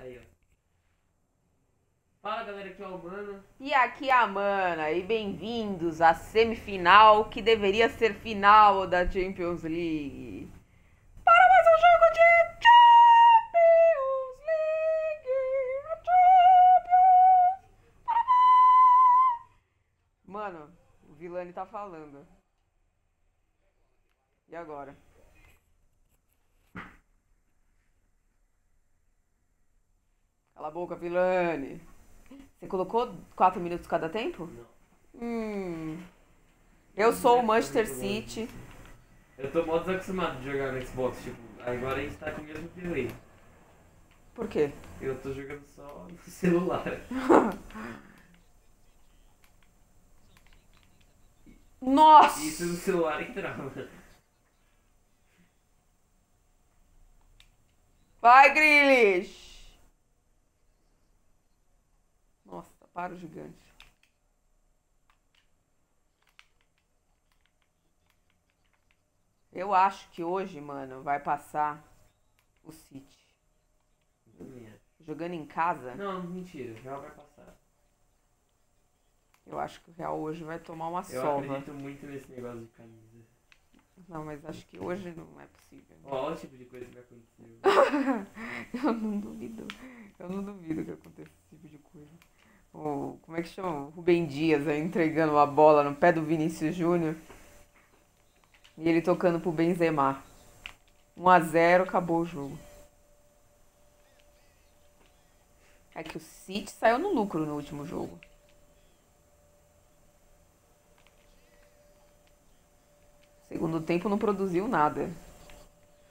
Aí, ó. Fala galera, aqui é o Mano. E aqui é a Mana, e bem-vindos à semifinal que deveria ser final da Champions League. Para mais um jogo de Champions League! a Champions! Para! Mano, o Vilani tá falando. E agora? Cala a boca, Vilani. Você colocou 4 minutos cada tempo? Não. Hum. Eu sou o Manchester City. Eu tô mó desacostumado de jogar no Xbox, tipo, agora a gente tá com o mesmo delay. Por quê? Eu tô jogando só no celular. Nossa! Isso no celular que trava. Vai, Grealish! Nossa, para o gigante. Eu acho que hoje, mano, vai passar o City. Jogando em casa, Não, mentira, o Real vai passar. eu acho que o Real hoje vai tomar uma Eu sova. acredito muito nesse negócio de camisa. Não, mas acho que hoje não é possível. Ó, olha o tipo de coisa que vai acontecer. Eu não duvido. Eu não duvido que aconteça esse tipo de coisa. O, como é que chama? O Rubem Dias aí entregando a bola no pé do Vinícius Júnior. E ele tocando pro Benzema. 1 a 0 acabou o jogo. É que o City saiu no lucro no último jogo. Segundo tempo não produziu nada.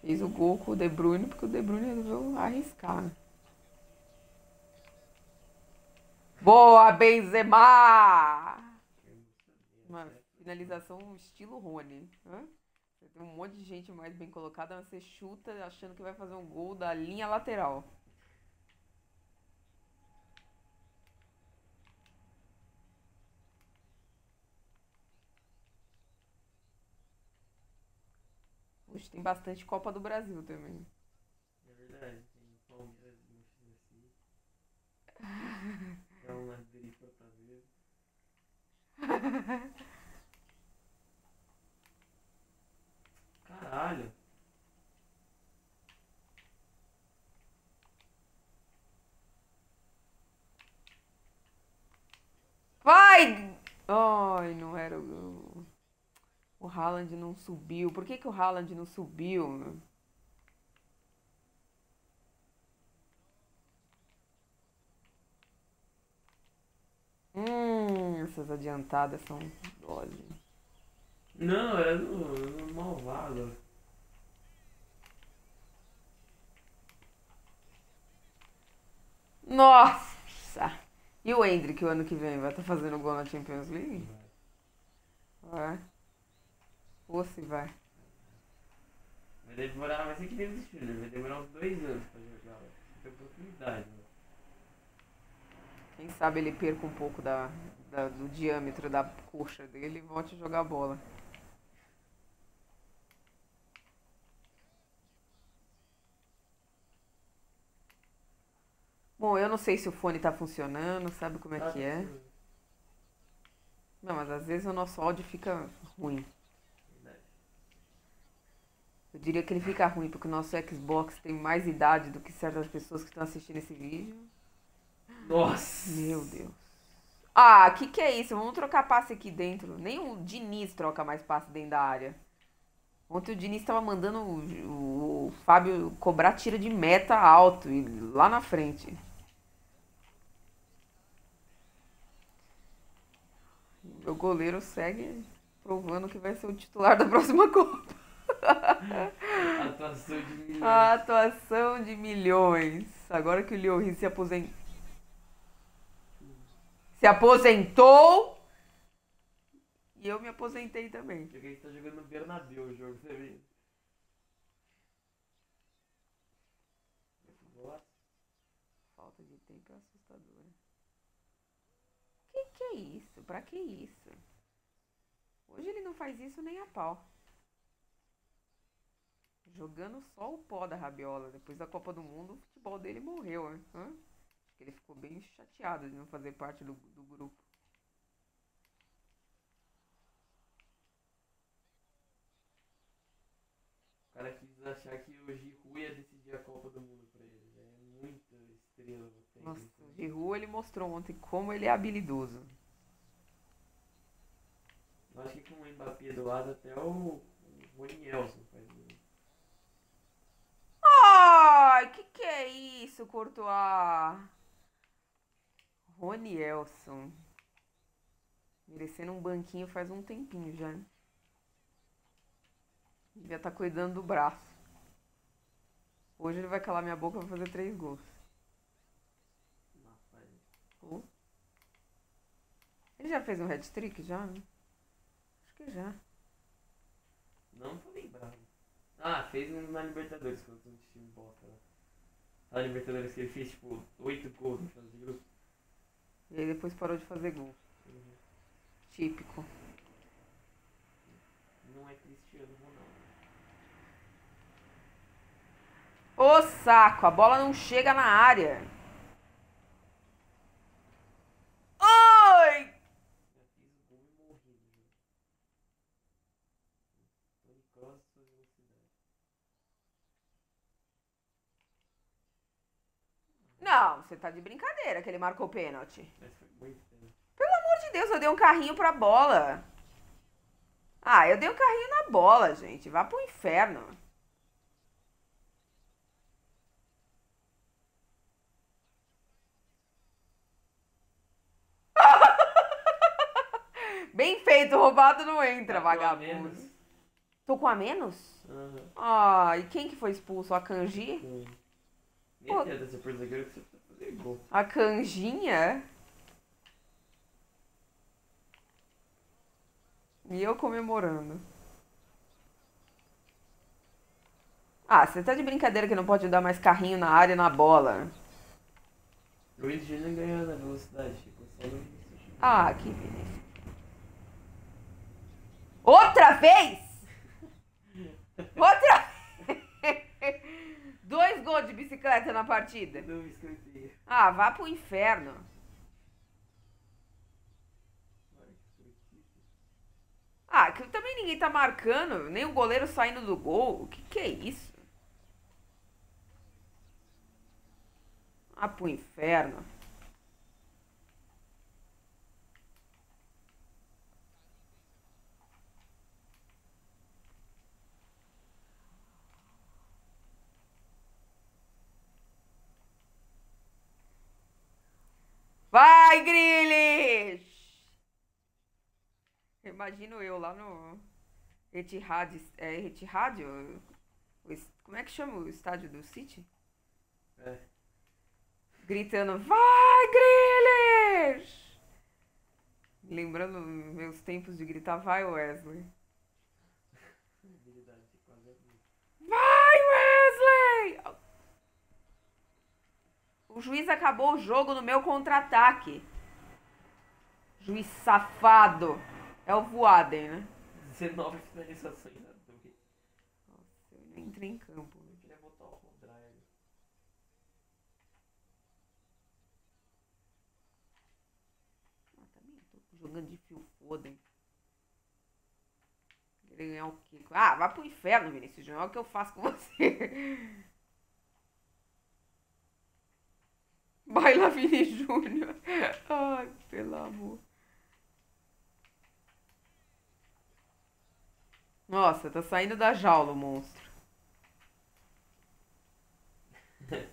Fez o gol com o De Bruyne porque o De Bruyne resolveu arriscar. né? Boa, Benzema! Mano, finalização estilo Rony. Hã? Você tem um monte de gente mais bem colocada, mas você chuta achando que vai fazer um gol da linha lateral. Hoje tem bastante Copa do Brasil também. É verdade, tem Palmeiras e Manchester City. É um Madrid e Fortaleza. Caralho. Vai! Ai, não era o. O Haaland não subiu. Por que, que o Haaland não subiu? Essas adiantadas são dose. Não, era no, malvado. Nossa! E o Endrick o ano que vem vai estar fazendo gol na Champions League? Vai. Ou se vai. Vai demorar, vai ser que nem o Júnior, vai demorar uns dois anos pra jogar. Vai ter oportunidade. né? Quem sabe ele perca um pouco da, da- do diâmetro da coxa dele e volte a jogar bola. Bom, eu não sei se o fone tá funcionando, sabe como é Tá que é? Não, mas às vezes o nosso áudio fica ruim. Eu diria que ele fica ruim porque o nosso Xbox tem mais idade do que certas pessoas que estão assistindo esse vídeo. Nossa! Meu Deus. Ah, que que é isso? Vamos trocar passe aqui dentro. Nem o Diniz troca mais passe dentro da área. Ontem o Diniz estava mandando o, o- o Fábio cobrar tiro de meta alto e lá na frente. Meu goleiro segue provando que vai ser o titular da próxima Copa. Atuação de milhões. A atuação de milhões. Agora que o Lloris se aposentou. Se aposentou. E eu me aposentei também. Porque a gente tá jogando no Bernabéu o jogo, você vê? Falta de tempo é assustadora. Que que é isso? Pra que isso? Hoje ele não faz isso nem a pau. Jogando só o pó da rabiola. Depois da Copa do Mundo, o futebol dele morreu, né? Hã? Que ele ficou bem chateado de não fazer parte do, do grupo. O cara quis achar que o Giroud ia decidir a Copa do Mundo pra ele. É muita estrela. Nossa, isso, o né? Giroud, ele mostrou ontem como ele é habilidoso. Eu acho que com o Mbappé do lado até o, o Ronielson faz isso. Ai, que que é isso, Courtois? Rony Elson. Merecendo um banquinho faz um tempinho já. né? Devia estar cuidando do braço. Hoje ele vai calar minha boca e fazer três gols. Oh. Ele já fez um hat-trick já, né? Acho que já. Não tô lembrado. Ah, fez um na Libertadores contra um time bosta lá. Na Libertadores que ele fez tipo 8 gols no fase de grupo. E aí depois parou de fazer gol. Uhum. Típico. Não é Cristiano Ronaldo. Ô saco, a bola não chega na área. Oi! Já fiz o gol e morri no jogo. Tony Kroos, sua velocidade. Não, você tá de brincadeira que ele marcou pênalti. Muito tempo. Pelo amor de Deus, eu dei um carrinho pra bola. Ah, eu dei um carrinho na bola, gente. Vá pro inferno. Bem feito, roubado não entra, Tá vagabundo. Tô com a menos? Aham. Ah, e quem que foi expulso? A Kanji? Foi. Nem Pô. adianta ser por zagueiro que você precisa fazer gol. A Canjinha? E eu comemorando. Ah, você tá de brincadeira que não pode dar mais carrinho na área na bola. Luiz Júnior ganhou na velocidade. Ah, que beleza. Outra vez? Outra Dois gols de bicicleta na partida. Não escanteio. Ah, vá pro inferno. Ah, que também ninguém tá marcando, nem o goleiro saindo do gol. O que que é isso? Ah, pro inferno. Vai, Grilis! Imagino eu lá no Etihad, é Etihad? como é que chama o estádio do City? É. Gritando, vai, Grilis! Lembrando meus tempos de gritar, vai, Wesley. Vai, Wesley! O juiz acabou o jogo no meu contra-ataque. Juiz safado. É o Voaden, né? 19 finalizações 2. Nossa, eu nem entrei em campo. Eu queria botar ao contrário. Ah, também tô jogando de fio foda. Querer ganhar o quê? Ah, vai pro inferno, Vinícius Júnior. Olha o que eu faço com você. Vai lá, Vini Júnior. Ai, pelo amor. Nossa, tá saindo da jaula o monstro.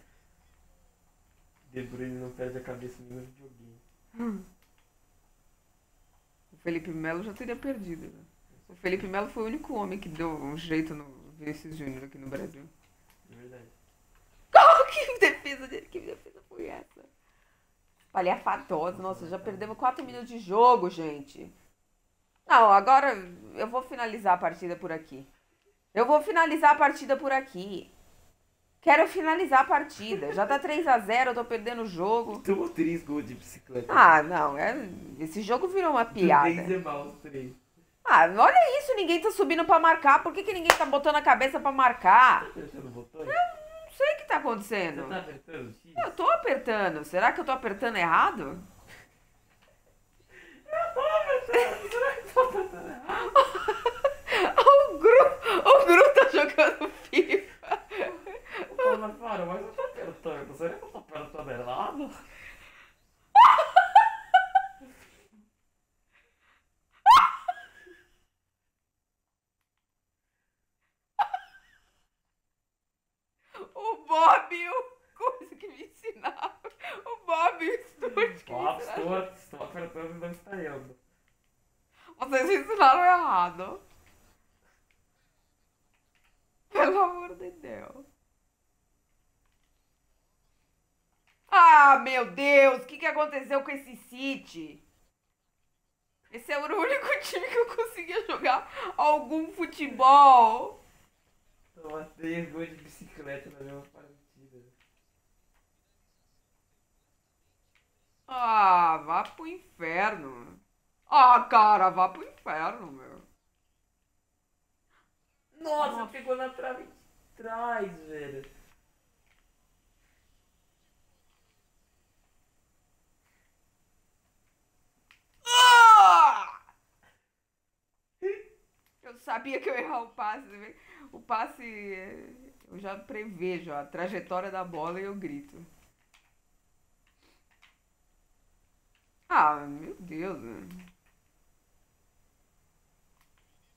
De Bruyne não perde a cabeça nem no videogame. O Felipe Melo já teria perdido. né? O Felipe Melo foi o único homem que deu um jeito no Vinícius Júnior aqui no Brasil. É verdade. Oh, que defesa dele, que defesa foi essa? Palhafatosa, nossa, já perdemos 4 minutos de jogo, gente. Não, agora eu vou finalizar a partida por aqui. Eu vou finalizar a partida por aqui. Quero finalizar a partida. Já tá 3 a 0 eu tô perdendo o jogo. Tomou 3 gols de bicicleta. Ah, não, é- esse jogo virou uma piada. Três. Ah, olha isso, ninguém tá subindo pra marcar. Por que, que ninguém tá botando a cabeça pra marcar? Tá apertando botões? Não sei o que tá Você acontecendo. tá apertando X? Eu tô apertando. Será que eu tô apertando errado? Eu o Gru, o Gru tá jogando FIFA. Mas para, mas eu tô apertando. Será que eu tô apertando errado? O Bob e o coisa que me ensinaram. O Bob e o Stuart ensinaram. estou, estou apertando e não está indo. Vocês ensinaram errado. Pelo amor de Deus. Ah, meu Deus! O que, que aconteceu com esse City? Esse é o único time que eu conseguia jogar algum futebol. Toma três gols de bicicleta na mesma partida. Ah, vá pro inferno. Ah, cara, vá pro inferno, meu. Nossa, pegou na trave de trás, velho. Ah! Eu sabia que eu ia errar o passe. O passe, eu já prevejo a trajetória da bola e eu grito. Ah, meu Deus. né?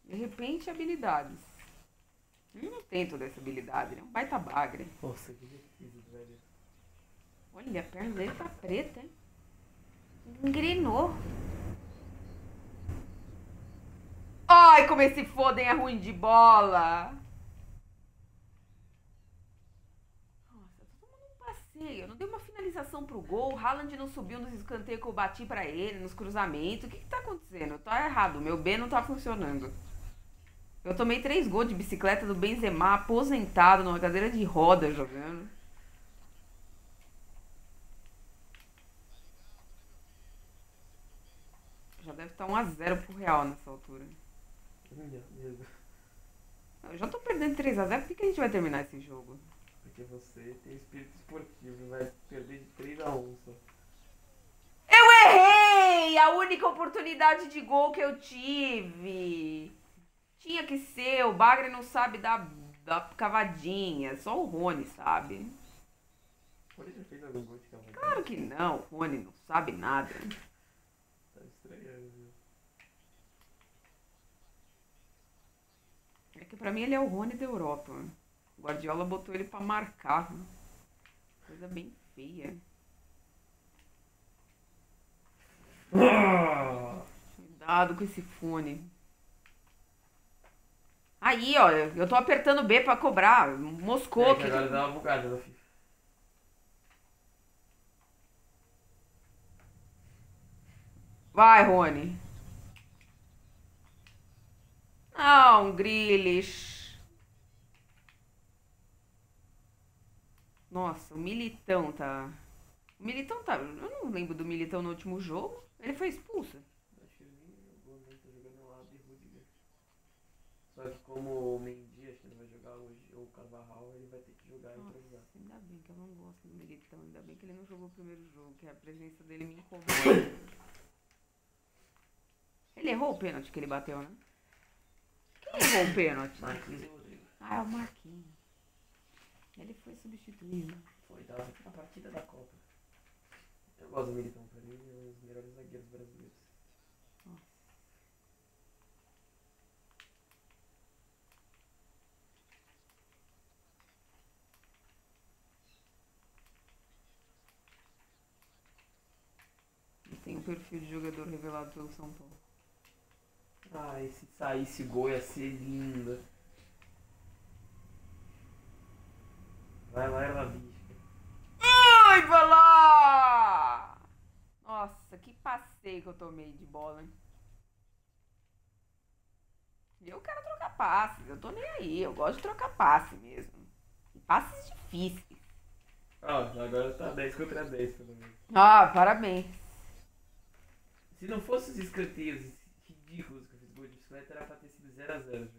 De repente, habilidades. Ele não tem toda essa habilidade, ele é um baita bagre. Nossa, que difícil, velho. Olha, a perna dele tá preta, hein? Engrenou. Ai, como esse Foden é ruim de bola. Nossa, tô tomando um passeio. Eu não dei uma finalização pro gol. O Haaland não subiu nos escanteios que eu bati pra ele, nos cruzamentos. O que que tá acontecendo? Tá errado. Meu B não tá funcionando. Eu tomei três gols de bicicleta do Benzema aposentado numa cadeira de roda jogando. Já deve estar 1x0 pro Real nessa altura. Meu Deus. Eu já tô perdendo 3x0, por que, que a gente vai terminar esse jogo? Porque você tem espírito esportivo e vai perder de 3 a 1 só. Eu errei! A única oportunidade de gol que eu tive. Tinha que ser, o Bagre não sabe dar, dar cavadinha, só o Rony sabe. Por isso fez algum gol de cavalo. Claro que não, o Rony não sabe nada. Tá estranhando, viu? É que pra mim ele é o Rony da Europa. O Guardiola botou ele pra marcar. Coisa bem feia. Cuidado com esse fone. Aí, ó, eu tô apertando B pra cobrar. Moscou É, aqui. que agora dá uma bugada no FIFA. Vai, Rony. Não, Grilis. Nossa, o Militão tá. O Militão tá. Eu não lembro do Militão no último jogo. Ele foi expulso. Acho que ele nem jogou, né? Tá jogando lá de Rudiger. Só que como o Mendy, acho que ele vai jogar hoje, ou o Carvajal, ele vai ter que jogar e improvisar. ainda bem que eu não gosto do Militão. Ainda bem que ele não jogou o primeiro jogo, que a presença dele me incomoda. ele errou o pênalti que ele bateu, né? Quem errou o pênalti? Marquinhos Rodrigo. Ah, é o Marquinhos. Ele foi substituído. Foi, tava na partida da Copa. Eu gosto do Militão, pra mim é um dos melhores zagueiros brasileiros. Ele tem o perfil de jogador revelado pelo São Paulo. Ah, e se saísse gol ia ser lindo. Vai lá, ela bicha. Ai, vai lá! Nossa, que passeio que eu tomei de bola, hein? Eu quero trocar passes, eu tô nem aí, eu gosto de trocar passe mesmo. Passes difíceis. Ó, agora tá 10 contra 10 pelo menos. Ah, parabéns. Se não fosse os escanteios ridículos que eu fiz gol de bicicleta era pra ter sido 0x0.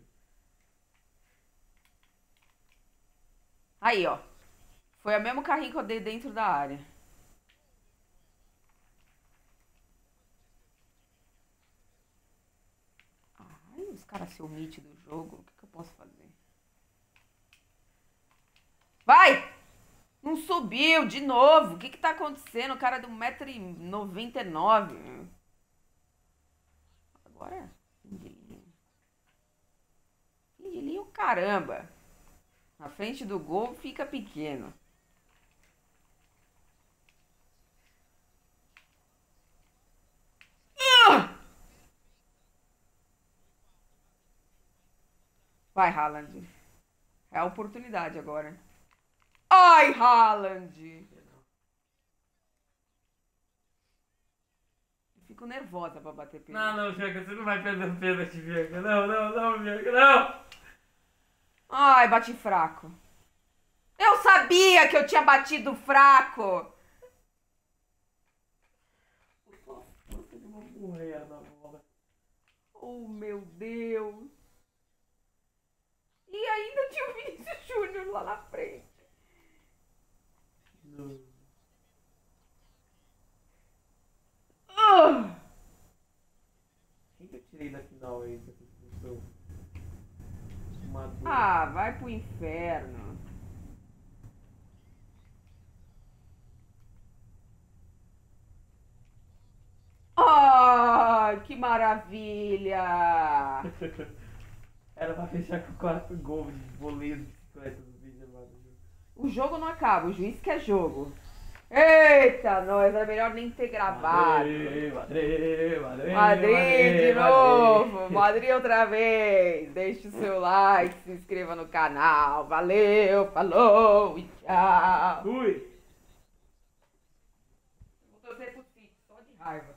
Aí, ó. Foi o mesmo carrinho que eu dei dentro da área. Ai, os caras se omitem do jogo. O que, que eu posso fazer? Vai! Não subiu de novo. O que que tá acontecendo? O cara é de 1,99m. Agora fim de caramba. Na frente do gol fica pequeno. Ah! Vai, Haaland. É a oportunidade agora. Ai, Haaland! Eu fico nervosa pra bater pênalti. Não, não, Bianca, você não vai perder pênalti, Bianca. Não, não, não, Bianca, não! Ai, bati fraco. Eu sabia que eu tinha batido fraco. Na bola. Oh, meu Deus. E ainda tinha o Vinícius Júnior lá na frente. Não. Ah! Quem que eu tirei da final aí. Ah, vai pro inferno. Ai, que maravilha! Era pra fechar com quatro gols de voleio de bicicleta do vídeo. O jogo não acaba, o juiz quer jogo. Eita, nós, é melhor nem ter gravado. Madrid, Madrid, Madrid, Madrid de novo, Madrid outra vez. Deixe o seu like, se inscreva no canal. Valeu, falou e tchau. Ui! Vou torcer pro City, só de raiva.